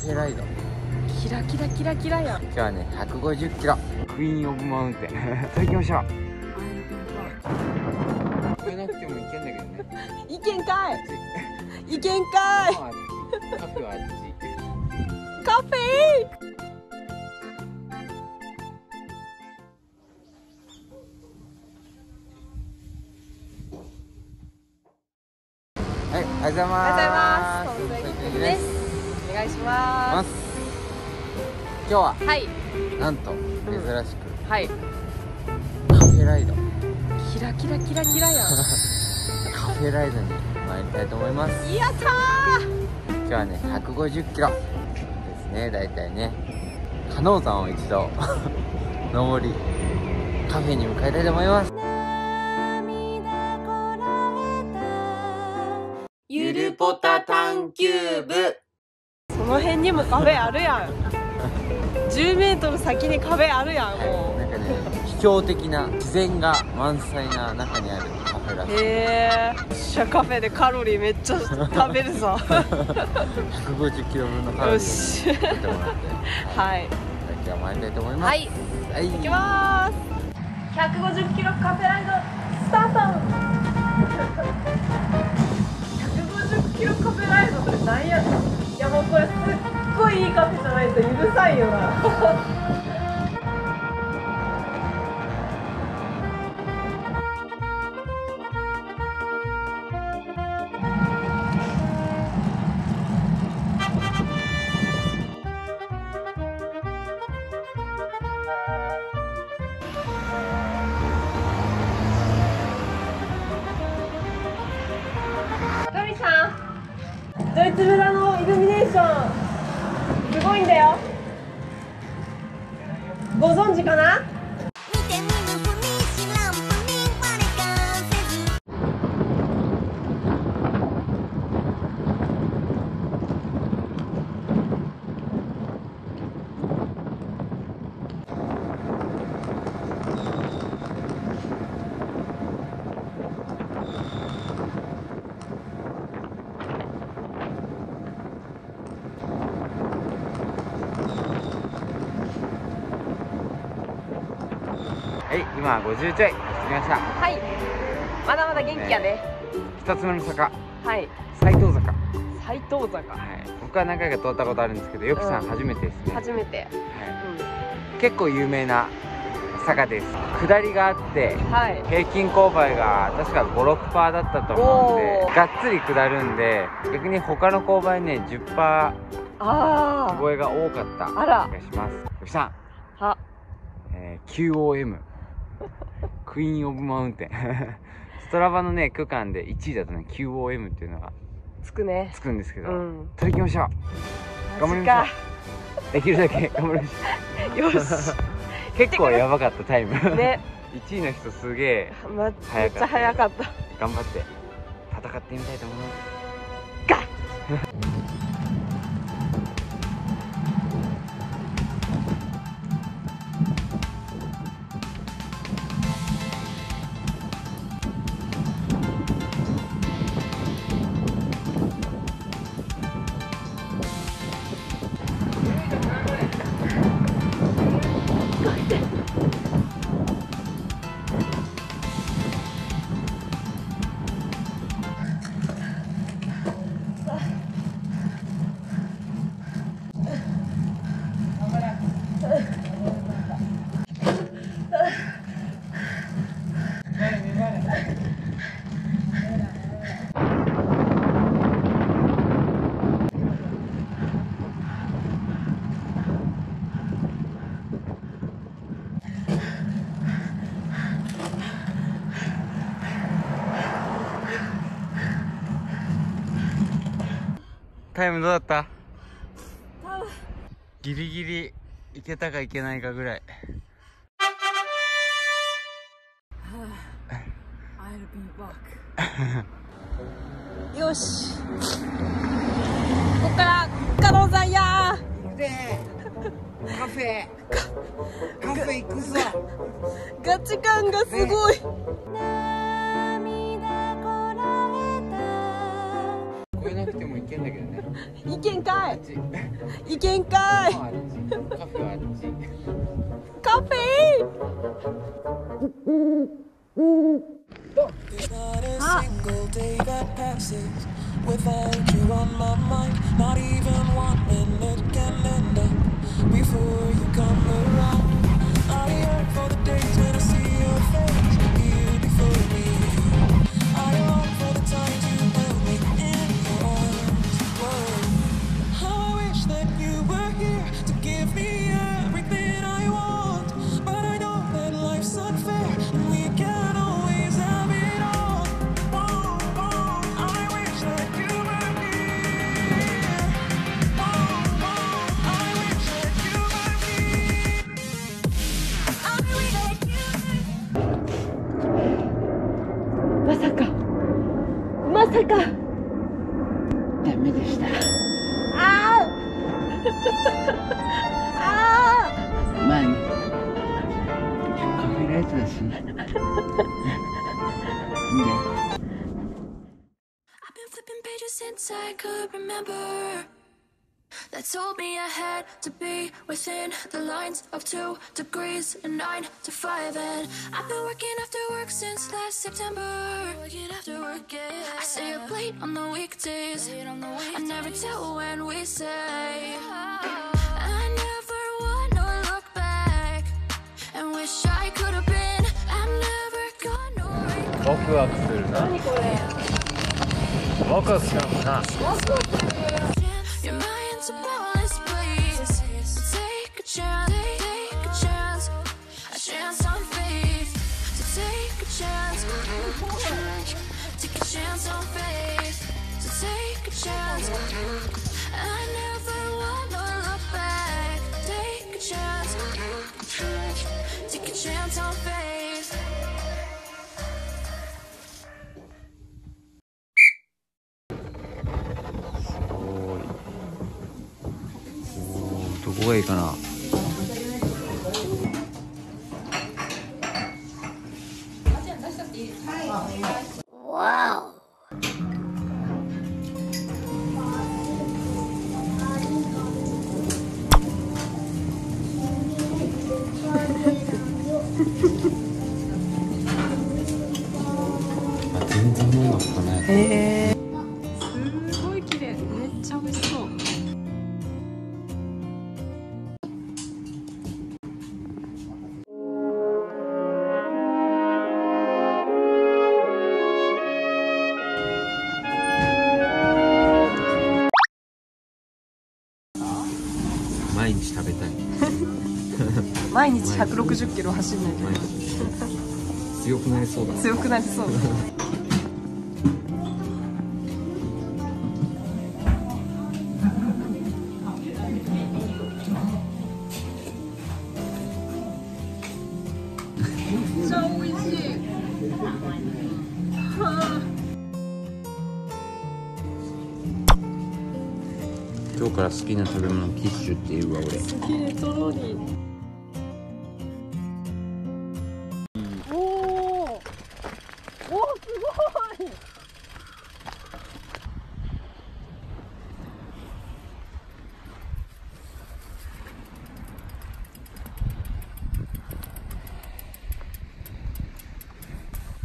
フェライド。キラキラキラキラやん。今日はね150キロ。クイーンオブマウンテン。と行きましょう。超えなくてもいけんだけどね。いけんかい。い。けんかい。カフェはあっちカフェはい、おはようございおはようございます。でです。お願いしまます。今日はすはいなんと珍しくはいカフェライド、キラキラキラキラやん カフェライドに参りたいと思います。やった今日はね150キロですね、だいたいね。加納山を一度 登りカフェに向かいたいと思います。ゆるポタ探求部。その辺にもカフェあるやん。10メートル先にカフェあるやんもなんかね秘境的な自然が満載な中にあるカフェらしい。うへえ。シャカフェでカロリーめっちゃ食べるぞ。150キロ分のカロリーをよし見てもらって、はい。今日は参りたいと思います。はい。はい、行きまーす150キロカフェライドスタート。150キロカフェライドって何やねんいやもうこれすっごいいいカフェじゃないとうるさいよな。すごいんだよ。ご存知かな？今50ちょい走ました。はい。まだまだ元気やで、一つ目の坂、はい。斉藤坂。は斎藤坂。い、僕は何回か通ったことあるんですけど、よくさんうん。初めてですね。初めて。はい、結構有名な坂です。下りがあって、うんはい。平均勾配が確か5、6%だったと思うんでがっつり下るんで、逆に他の勾配ね、10%あ超えが多かったあら気がします。よきさん、あは。えー QOM クイーンオブマウンテンストラバのね区間で1位だとね QOM っていうのが。つくね。つくんですけど、うん。取り行きましょう。頑張りましょう。できるだけ 頑張りましょよし。う 結構やばかったタイム。ね。1位の人すげえまめっちゃ早かった。頑張って戦ってみたいと思いますタイムどうだった？ギリギリいけたかいけないかぐらい。よし。こっからさんやカフェ。カフェ行くぞ。ガチ感がすごい、涙どね意見かいあっち意見かいあっちカフェはあっちカフェ There's not a single day that passes without you on my mind. Not even one minute can end up before you come around. 아! 만 커피를 I've been flipping pages since I could remember. That told me I had to be within the lines of two degrees and nine to five. And I've been working after work since last September. Working after work, yeah. I stay up late on the weekdays. Late on the weekdays. I never tell when we say. Oh. ワクワクするな何これワクワクしたのかながいいかな。はい日食べたい。毎日。160キロ走んない毎日。強くなりそうだ。と強くなりそう。めっちゃ美味しい今日から好きな食べ物キッシュっていうわ俺。綺麗とろりおおおーすごい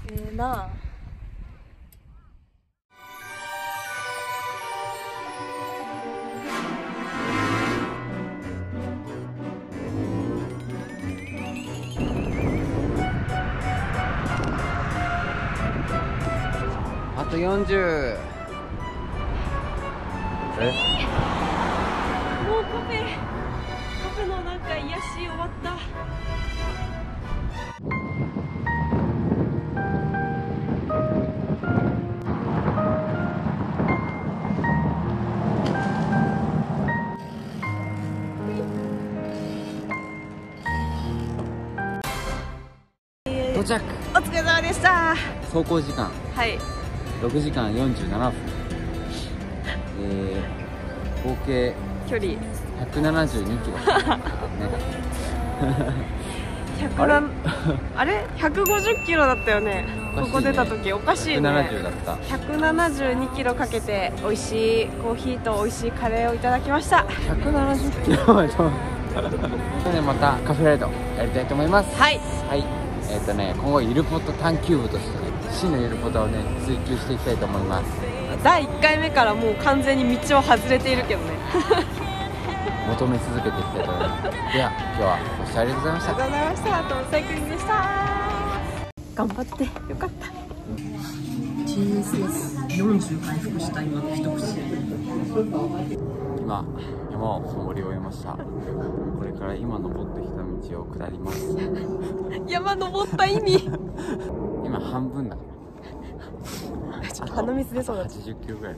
ええなあ。と40え？もうカフェカフェのなんか癒し終わった。到着。お疲れ様でした。走行時間。はい6時間47分。えー、合計距離。172キロ、ね、100あれ？あれ？150キロだったよね。ね。ここ出た時。おかしいね。170だった。172キロかけて美味しいコーヒーと美味しいカレーをいただきました。170キロはちょっと。でまたカフェライドやりたいと思います。はい。はい。えっ、とね今後ゆるポット探求部としてね真のゆるポタをね追求していきたいと思います。第1回目からもう完全に道を外れているけどね。求め続けていきたいと思います。では今日はご視聴ありがとうございました。ありがとうございました。ともサイクリングでした。頑張ってよかった。TSS40 回復した今の一口今山を登り終えました。これから今登ってきた道を下ります。山登った意味。今半分だ。鼻水出そうだった。80キロぐらい